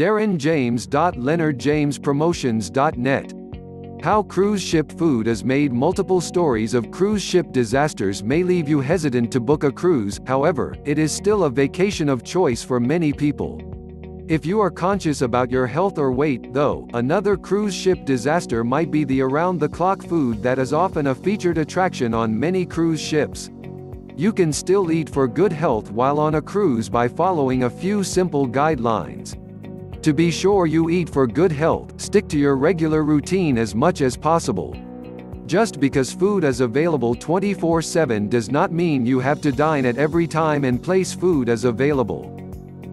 DarrenJames.LeonardJamesPromotions.net. How cruise ship food is made Multiple stories of cruise ship disasters may leave you hesitant to book a cruise, however, it is still a vacation of choice for many people. If you are conscious about your health or weight, though, another cruise ship disaster might be the around-the-clock food that is often a featured attraction on many cruise ships. You can still eat for good health while on a cruise by following a few simple guidelines. To be sure you eat for good health, stick to your regular routine as much as possible. Just because food is available 24-7 does not mean you have to dine at every time and place food is available.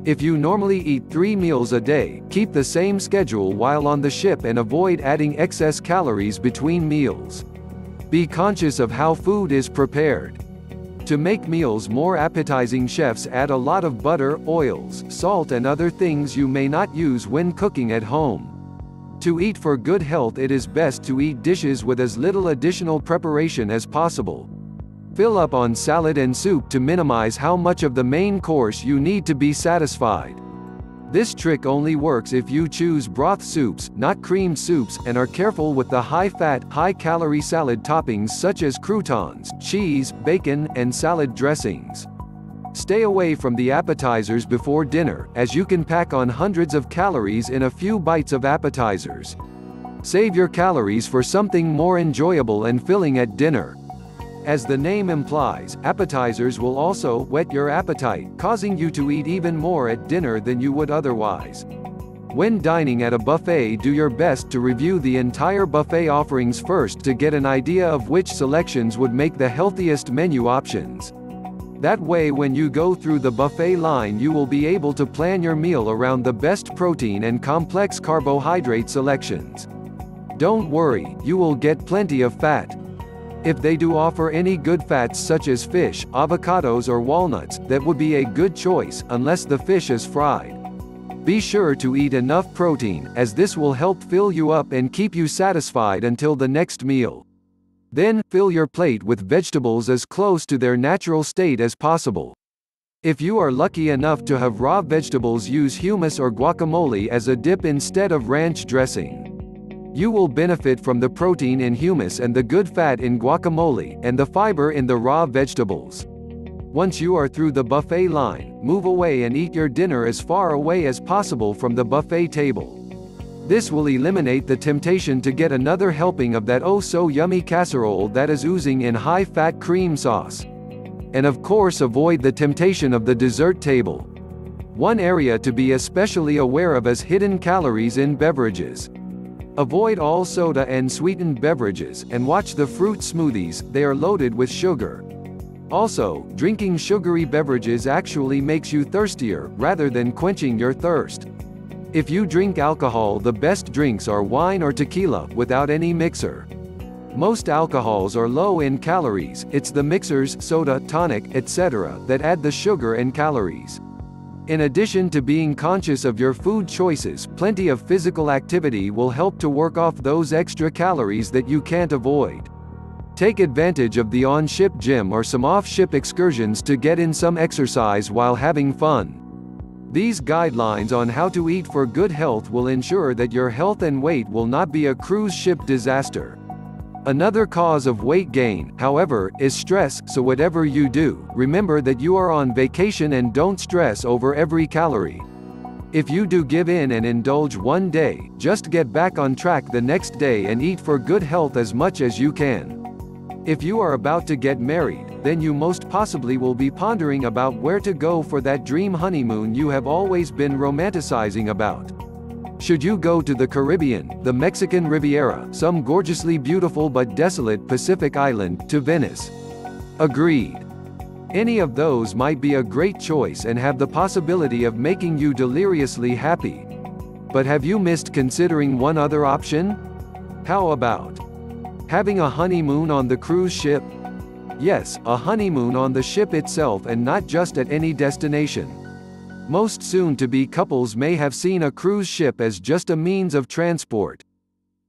If you normally eat three meals a day, keep the same schedule while on the ship and avoid adding excess calories between meals. Be conscious of how food is prepared. To make meals more appetizing chefs add a lot of butter, oils, salt and other things you may not use when cooking at home. To eat for good health it is best to eat dishes with as little additional preparation as possible. Fill up on salad and soup to minimize how much of the main course you need to be satisfied. This trick only works if you choose broth soups, not cream soups, and are careful with the high-fat, high-calorie salad toppings such as croutons, cheese, bacon, and salad dressings. Stay away from the appetizers before dinner, as you can pack on hundreds of calories in a few bites of appetizers. Save your calories for something more enjoyable and filling at dinner. As the name implies, appetizers will also whet your appetite, causing you to eat even more at dinner than you would otherwise. When dining at a buffet do your best to review the entire buffet offerings first to get an idea of which selections would make the healthiest menu options. That way when you go through the buffet line you will be able to plan your meal around the best protein and complex carbohydrate selections. Don't worry, you will get plenty of fat. If they do offer any good fats such as fish, avocados or walnuts, that would be a good choice, unless the fish is fried. Be sure to eat enough protein, as this will help fill you up and keep you satisfied until the next meal. Then, fill your plate with vegetables as close to their natural state as possible. If you are lucky enough to have raw vegetables use hummus or guacamole as a dip instead of ranch dressing. You will benefit from the protein in hummus and the good fat in guacamole, and the fiber in the raw vegetables. Once you are through the buffet line, move away and eat your dinner as far away as possible from the buffet table. This will eliminate the temptation to get another helping of that oh so yummy casserole that is oozing in high-fat cream sauce. And of course avoid the temptation of the dessert table. One area to be especially aware of is hidden calories in beverages. Avoid all soda and sweetened beverages, and watch the fruit smoothies, they are loaded with sugar. Also, drinking sugary beverages actually makes you thirstier, rather than quenching your thirst. If you drink alcohol the best drinks are wine or tequila, without any mixer. Most alcohols are low in calories, it's the mixers, soda, tonic, etc., that add the sugar and calories. In addition to being conscious of your food choices, plenty of physical activity will help to work off those extra calories that you can't avoid. Take advantage of the on-ship gym or some off-ship excursions to get in some exercise while having fun. These guidelines on how to eat for good health will ensure that your health and weight will not be a cruise ship disaster. Another cause of weight gain, however, is stress, so whatever you do, remember that you are on vacation and don't stress over every calorie. If you do give in and indulge one day, just get back on track the next day and eat for good health as much as you can. If you are about to get married, then you most possibly will be pondering about where to go for that dream honeymoon you have always been romanticizing about. Should you go to the Caribbean, the Mexican Riviera, some gorgeously beautiful but desolate Pacific island, to Venice? Agreed. Any of those might be a great choice and have the possibility of making you deliriously happy. But have you missed considering one other option? How about having a honeymoon on the cruise ship? Yes, a honeymoon on the ship itself and not just at any destination. Most soon-to-be couples may have seen a cruise ship as just a means of transport.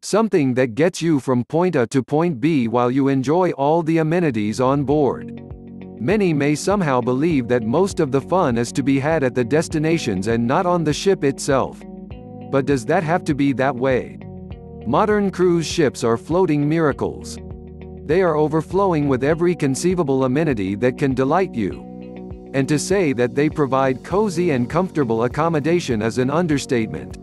Something that gets you from point A to point B while you enjoy all the amenities on board. Many may somehow believe that most of the fun is to be had at the destinations and not on the ship itself. But does that have to be that way? Modern cruise ships are floating miracles. They are overflowing with every conceivable amenity that can delight you. And to say that they provide cozy and comfortable accommodation is an understatement.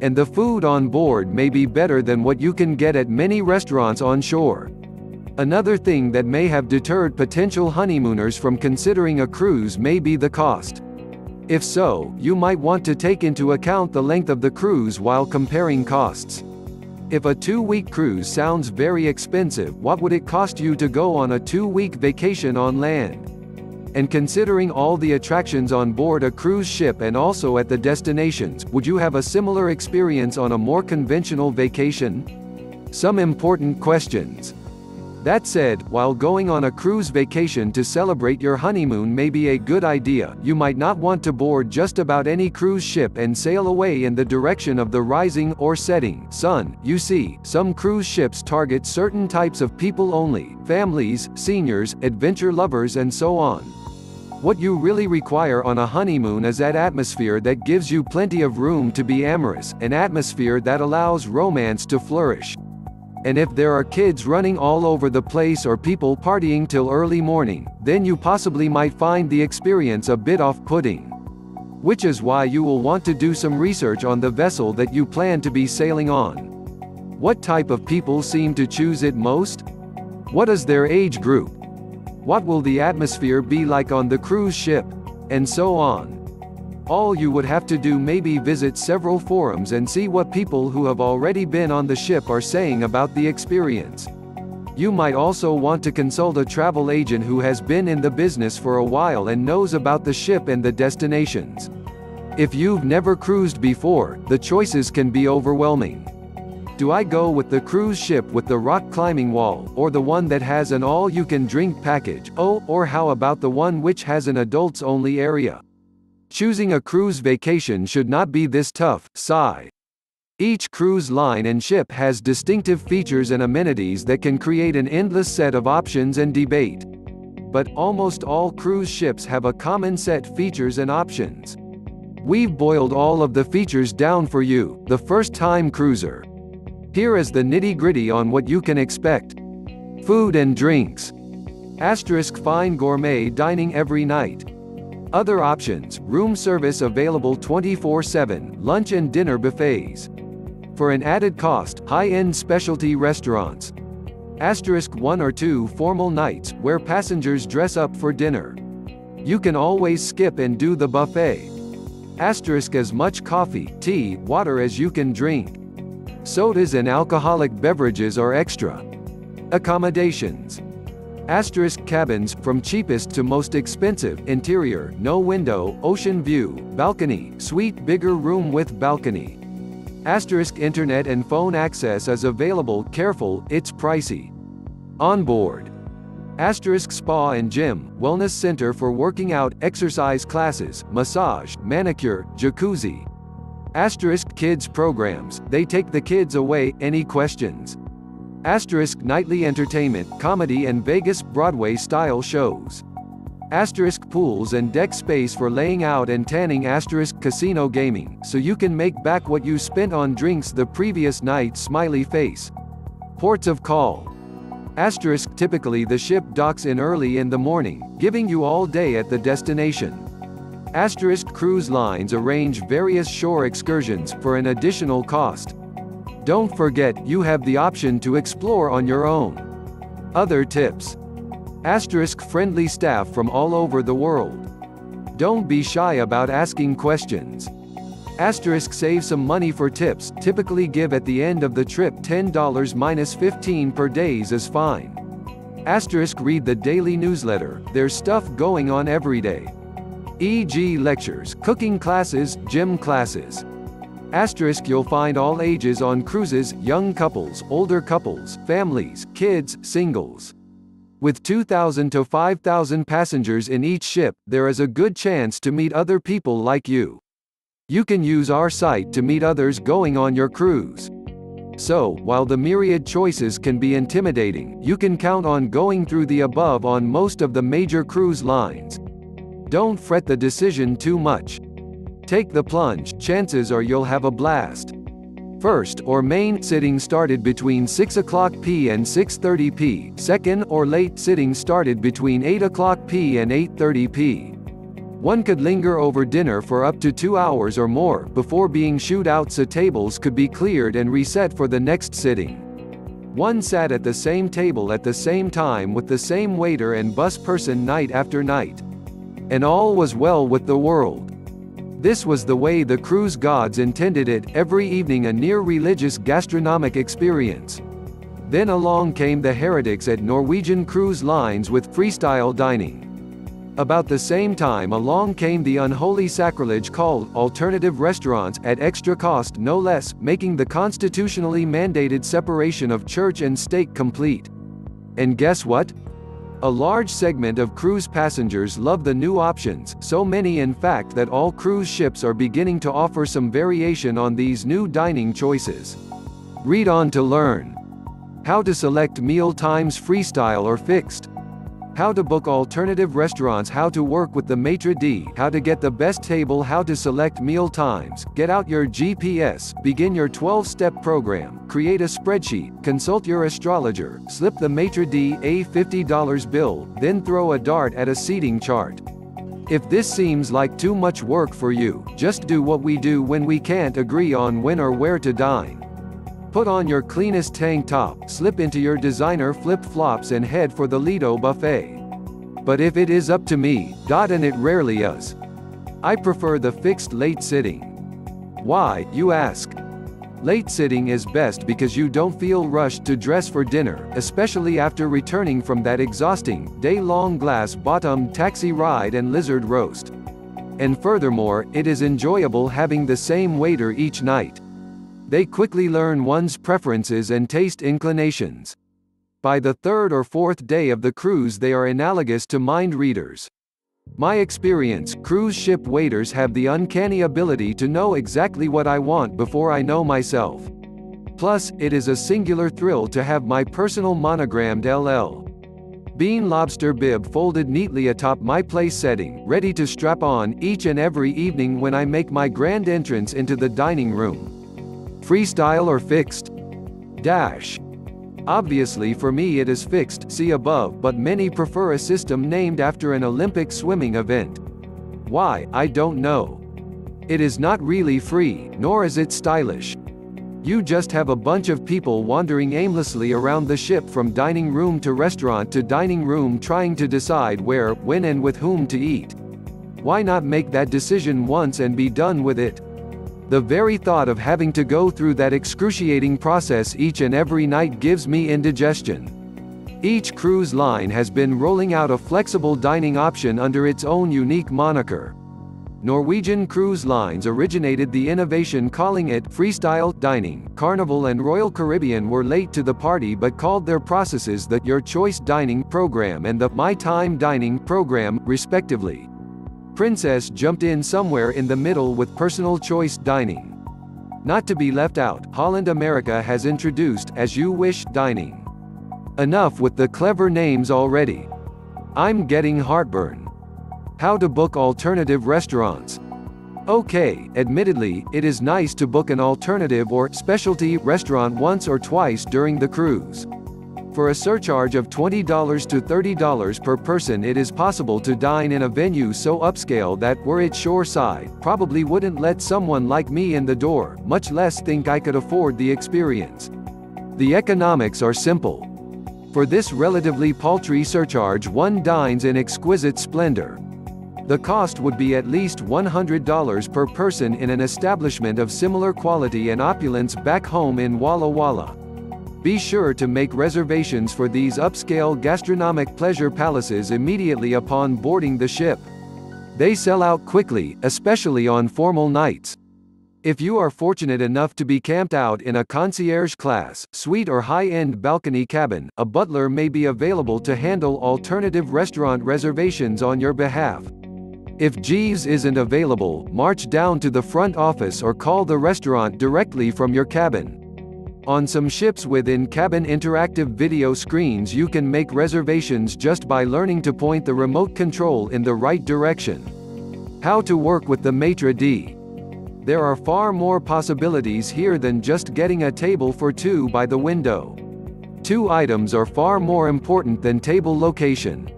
And the food on board may be better than what you can get at many restaurants on shore. Another thing that may have deterred potential honeymooners from considering a cruise may be the cost. If so, you might want to take into account the length of the cruise while comparing costs. If a two-week cruise sounds very expensive, what would it cost you to go on a two-week vacation on land? And considering all the attractions on board a cruise ship and also at the destinations, would you have a similar experience on a more conventional vacation? Some important questions. That said, while going on a cruise vacation to celebrate your honeymoon may be a good idea, you might not want to board just about any cruise ship and sail away in the direction of the rising or setting sun. You see, some cruise ships target certain types of people only families, seniors, adventure lovers, and so on. What you really require on a honeymoon is that atmosphere that gives you plenty of room to be amorous, an atmosphere that allows romance to flourish and if there are kids running all over the place or people partying till early morning, then you possibly might find the experience a bit off-putting. Which is why you will want to do some research on the vessel that you plan to be sailing on. What type of people seem to choose it most? What is their age group? What will the atmosphere be like on the cruise ship? And so on. All you would have to do maybe visit several forums and see what people who have already been on the ship are saying about the experience. You might also want to consult a travel agent who has been in the business for a while and knows about the ship and the destinations. If you've never cruised before, the choices can be overwhelming. Do I go with the cruise ship with the rock climbing wall, or the one that has an all-you-can-drink package, oh, or how about the one which has an adults-only area? Choosing a cruise vacation should not be this tough, sigh. Each cruise line and ship has distinctive features and amenities that can create an endless set of options and debate. But almost all cruise ships have a common set features and options. We've boiled all of the features down for you, the first-time cruiser. Here is the nitty-gritty on what you can expect. Food and drinks. Asterisk fine gourmet dining every night. Other options, room service available 24-7, lunch and dinner buffets. For an added cost, high-end specialty restaurants. Asterisk one or two formal nights, where passengers dress up for dinner. You can always skip and do the buffet. Asterisk as much coffee, tea, water as you can drink. Sodas and alcoholic beverages are extra. Accommodations. Asterisk cabins, from cheapest to most expensive, interior, no window, ocean view, balcony, suite bigger room with balcony. Asterisk internet and phone access is available, careful, it's pricey. Onboard. Asterisk spa and gym, wellness center for working out, exercise classes, massage, manicure, jacuzzi. Asterisk kids programs, they take the kids away, any questions? Asterisk nightly entertainment, comedy and Vegas Broadway-style shows. Asterisk pools and deck space for laying out and tanning asterisk casino gaming, so you can make back what you spent on drinks the previous night smiley face. Ports of call. Asterisk typically the ship docks in early in the morning, giving you all day at the destination. Asterisk cruise lines arrange various shore excursions, for an additional cost. Don't forget, you have the option to explore on your own. Other tips. Asterisk friendly staff from all over the world. Don't be shy about asking questions. Asterisk save some money for tips, typically give at the end of the trip $10 minus 15 per days is fine. Asterisk read the daily newsletter, there's stuff going on every day. E.g. lectures, cooking classes, gym classes. Asterisk you'll find all ages on cruises, young couples, older couples, families, kids, singles. With 2,000 to 5,000 passengers in each ship, there is a good chance to meet other people like you. You can use our site to meet others going on your cruise. So, while the myriad choices can be intimidating, you can count on going through the above on most of the major cruise lines. Don't fret the decision too much. Take the plunge, chances are you'll have a blast. First or main sitting started between 6 o'clock p and 6.30 p. Second or late sitting started between 8 o'clock p and 8.30 p. One could linger over dinner for up to two hours or more, before being shooed out so tables could be cleared and reset for the next sitting. One sat at the same table at the same time with the same waiter and bus person night after night. And all was well with the world. This was the way the cruise gods intended it, every evening a near-religious gastronomic experience. Then along came the heretics at Norwegian Cruise Lines with freestyle dining. About the same time along came the unholy sacrilege called alternative restaurants at extra cost no less, making the constitutionally mandated separation of church and state complete. And guess what? A large segment of cruise passengers love the new options, so many in fact that all cruise ships are beginning to offer some variation on these new dining choices. Read on to learn. How to select meal times freestyle or fixed. How to book alternative restaurants How to work with the maitre d' How to get the best table How to select meal times, get out your GPS, begin your 12-step program, create a spreadsheet, consult your astrologer, slip the maitre d' a $50 bill, then throw a dart at a seating chart. If this seems like too much work for you, just do what we do when we can't agree on when or where to dine. Put on your cleanest tank top, slip into your designer flip-flops and head for the Lido buffet. But if it is up to me, dot and it rarely is. I prefer the fixed late sitting. Why, you ask? Late sitting is best because you don't feel rushed to dress for dinner, especially after returning from that exhausting, day-long glass-bottomed taxi ride and lizard roast. And furthermore, it is enjoyable having the same waiter each night. They quickly learn one's preferences and taste inclinations. By the third or fourth day of the cruise they are analogous to mind readers. My experience, cruise ship waiters have the uncanny ability to know exactly what I want before I know myself. Plus, it is a singular thrill to have my personal monogrammed LL. Bean lobster bib folded neatly atop my place setting, ready to strap on each and every evening when I make my grand entrance into the dining room. Freestyle or fixed? Dash. Obviously for me it is fixed, see above, but many prefer a system named after an Olympic swimming event. Why, I don't know. It is not really free, nor is it stylish. You just have a bunch of people wandering aimlessly around the ship from dining room to restaurant to dining room trying to decide where, when and with whom to eat. Why not make that decision once and be done with it? The very thought of having to go through that excruciating process each and every night gives me indigestion. Each cruise line has been rolling out a flexible dining option under its own unique moniker. Norwegian Cruise Lines originated the innovation calling it freestyle dining. Carnival and Royal Caribbean were late to the party but called their processes the Your Choice Dining program and the My Time Dining program, respectively. Princess jumped in somewhere in the middle with personal choice dining. Not to be left out, Holland America has introduced As You Wish dining. Enough with the clever names already. I'm getting heartburn. How to book alternative restaurants. Okay, admittedly, it is nice to book an alternative or specialty restaurant once or twice during the cruise. For a surcharge of $20 to $30 per person it is possible to dine in a venue so upscale that, were it shoreside, probably wouldn't let someone like me in the door, much less think I could afford the experience. The economics are simple. For this relatively paltry surcharge one dines in exquisite splendor. The cost would be at least $100 per person in an establishment of similar quality and opulence back home in Walla Walla. Be sure to make reservations for these upscale gastronomic pleasure palaces immediately upon boarding the ship. They sell out quickly, especially on formal nights. If you are fortunate enough to be camped out in a concierge class, suite or high-end balcony cabin, a butler may be available to handle alternative restaurant reservations on your behalf. If Jeeves isn't available, march down to the front office or call the restaurant directly from your cabin. On some ships with in-cabin interactive video screens you can make reservations just by learning to point the remote control in the right direction. How to work with the Maitre d'. There are far more possibilities here than just getting a table for two by the window. Two items are far more important than table location.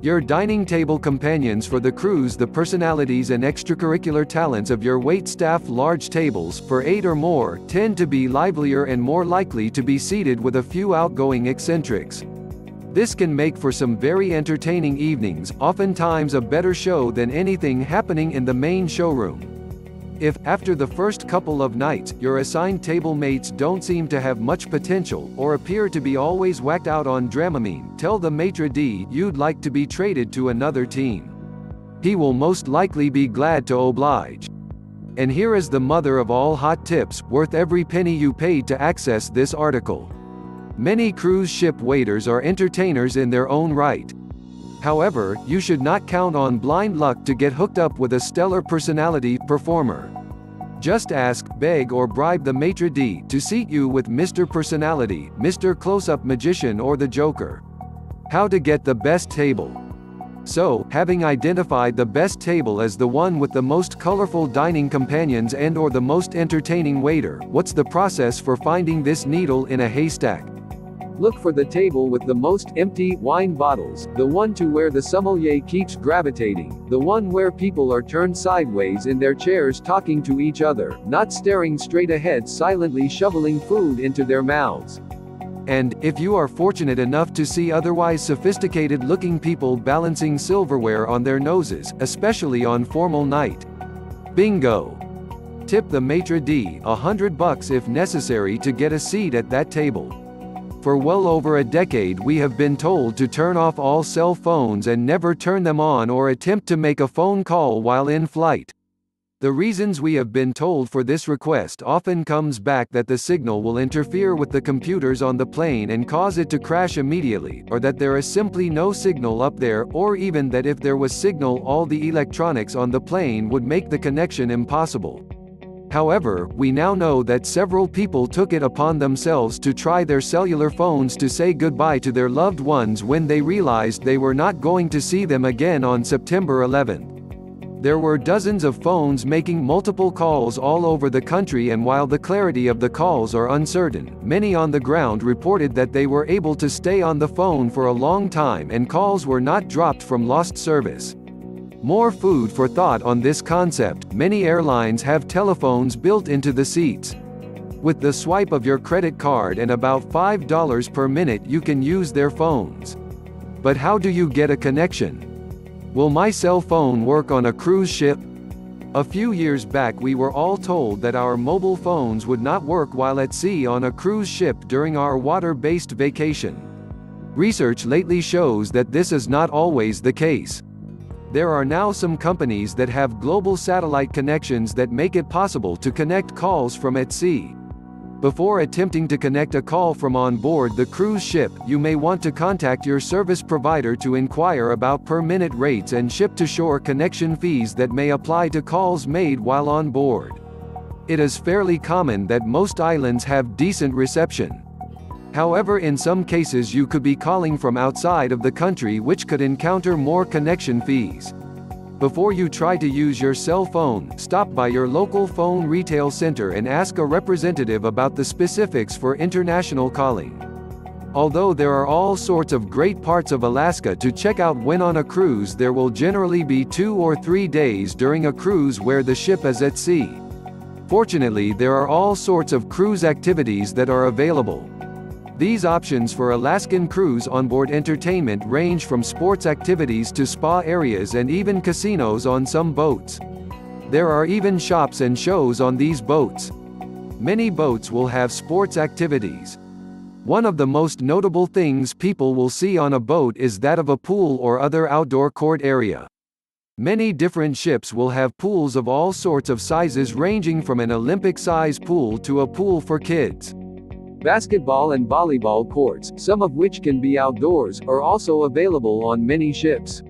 Your dining table companions for the cruise the personalities and extracurricular talents of your wait staff large tables for 8 or more tend to be livelier and more likely to be seated with a few outgoing eccentrics. This can make for some very entertaining evenings, oftentimes a better show than anything happening in the main showroom. If, after the first couple of nights, your assigned table mates don't seem to have much potential, or appear to be always whacked out on Dramamine, tell the maitre d' you'd like to be traded to another team. He will most likely be glad to oblige. And here is the mother of all hot tips, worth every penny you paid to access this article. Many cruise ship waiters are entertainers in their own right. However, you should not count on blind luck to get hooked up with a stellar personality performer. Just ask, beg or bribe the maitre d' to seat you with Mr. Personality, Mr. Close-Up Magician or the Joker. How to get the best table. So, having identified the best table as the one with the most colorful dining companions and or the most entertaining waiter, what's the process for finding this needle in a haystack? Look for the table with the most empty wine bottles, the one to where the sommelier keeps gravitating, the one where people are turned sideways in their chairs talking to each other, not staring straight ahead silently shoveling food into their mouths. And, if you are fortunate enough to see otherwise sophisticated looking people balancing silverware on their noses, especially on formal night. Bingo! Tip the maitre d' a hundred bucks if necessary to get a seat at that table. For well over a decade we have been told to turn off all cell phones and never turn them on or attempt to make a phone call while in flight. The reasons we have been told for this request often comes back that the signal will interfere with the computers on the plane and cause it to crash immediately, or that there is simply no signal up there, or even that if there was signal all the electronics on the plane would make the connection impossible. However, we now know that several people took it upon themselves to try their cellular phones to say goodbye to their loved ones when they realized they were not going to see them again on September 11. There were dozens of phones making multiple calls all over the country and while the clarity of the calls are uncertain, many on the ground reported that they were able to stay on the phone for a long time and calls were not dropped from lost service. More food for thought on this concept, many airlines have telephones built into the seats. With the swipe of your credit card and about $5 per minute you can use their phones. But how do you get a connection? Will my cell phone work on a cruise ship? A few years back we were all told that our mobile phones would not work while at sea on a cruise ship during our water-based vacation. Research lately shows that this is not always the case. There are now some companies that have global satellite connections that make it possible to connect calls from at sea. Before attempting to connect a call from on board the cruise ship, you may want to contact your service provider to inquire about per-minute rates and ship-to-shore connection fees that may apply to calls made while on board. It is fairly common that most islands have decent reception. However in some cases you could be calling from outside of the country which could encounter more connection fees. Before you try to use your cell phone, stop by your local phone retail center and ask a representative about the specifics for international calling. Although there are all sorts of great parts of Alaska to check out when on a cruise there will generally be two or three days during a cruise where the ship is at sea. Fortunately there are all sorts of cruise activities that are available. These options for Alaskan cruise onboard entertainment range from sports activities to spa areas and even casinos on some boats. There are even shops and shows on these boats. Many boats will have sports activities. One of the most notable things people will see on a boat is that of a pool or other outdoor court area. Many different ships will have pools of all sorts of sizes ranging from an Olympic-size pool to a pool for kids. Basketball and volleyball courts, some of which can be outdoors, are also available on many ships.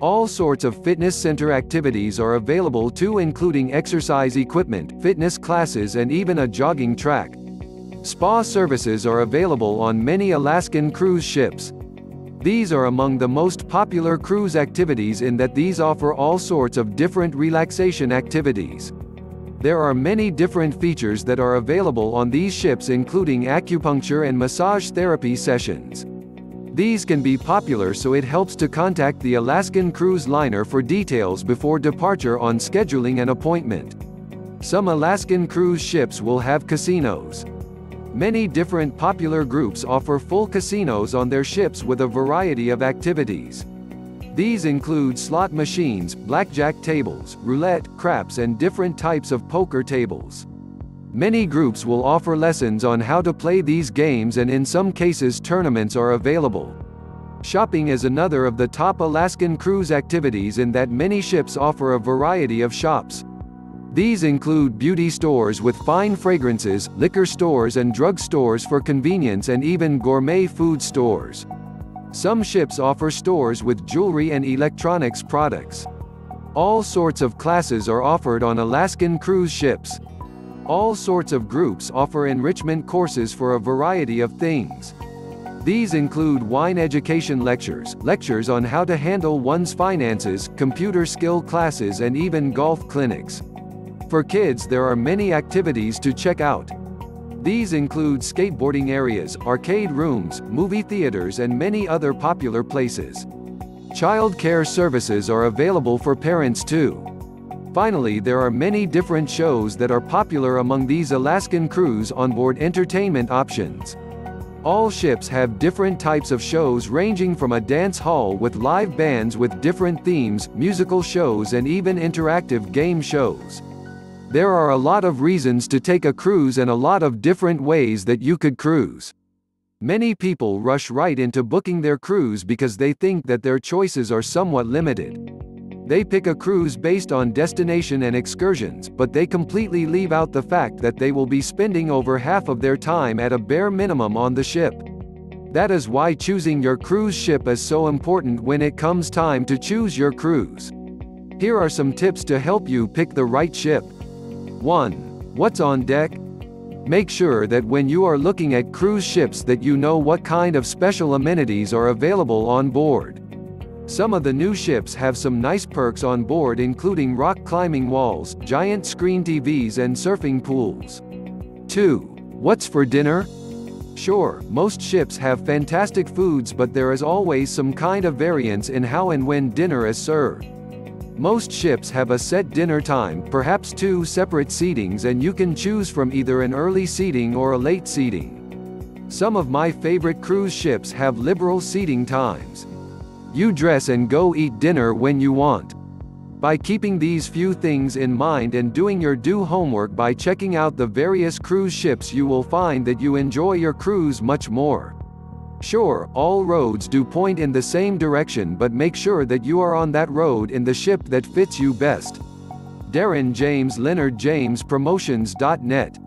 All sorts of fitness center activities are available too including exercise equipment, fitness classes and even a jogging track. Spa services are available on many Alaskan cruise ships. These are among the most popular cruise activities in that these offer all sorts of different relaxation activities. There are many different features that are available on these ships including acupuncture and massage therapy sessions. These can be popular so it helps to contact the Alaskan cruise liner for details before departure on scheduling an appointment. Some Alaskan cruise ships will have casinos. Many different popular groups offer full casinos on their ships with a variety of activities. These include slot machines, blackjack tables, roulette, craps and different types of poker tables. Many groups will offer lessons on how to play these games and in some cases tournaments are available. Shopping is another of the top Alaskan cruise activities in that many ships offer a variety of shops. These include beauty stores with fine fragrances, liquor stores and drug stores for convenience and even gourmet food stores. Some ships offer stores with jewelry and electronics products. All sorts of classes are offered on Alaskan cruise ships. All sorts of groups offer enrichment courses for a variety of things. These include wine education lectures, lectures on how to handle one's finances, computer skill classes and even golf clinics. For kids there are many activities to check out. These include skateboarding areas, arcade rooms, movie theaters and many other popular places. Child care services are available for parents too. Finally there are many different shows that are popular among these Alaskan cruise onboard entertainment options. All ships have different types of shows ranging from a dance hall with live bands with different themes, musical shows and even interactive game shows. There are a lot of reasons to take a cruise and a lot of different ways that you could cruise. Many people rush right into booking their cruise because they think that their choices are somewhat limited. They pick a cruise based on destination and excursions, but they completely leave out the fact that they will be spending over half of their time at a bare minimum on the ship. That is why choosing your cruise ship is so important when it comes time to choose your cruise. Here are some tips to help you pick the right ship. 1. What's on deck? Make sure that when you are looking at cruise ships that you know what kind of special amenities are available on board. Some of the new ships have some nice perks on board including rock climbing walls, giant screen TVs and surfing pools. 2. What's for dinner? Sure, most ships have fantastic foods but there is always some kind of variance in how and when dinner is served. Most ships have a set dinner time, perhaps two separate seatings and you can choose from either an early seating or a late seating. Some of my favorite cruise ships have liberal seating times. You dress and go eat dinner when you want. By keeping these few things in mind and doing your due homework by checking out the various cruise ships you will find that you enjoy your cruise much more. Sure, all roads do point in the same direction but make sure that you are on that road in the ship that fits you best. Darren James Leonard James Promotions.net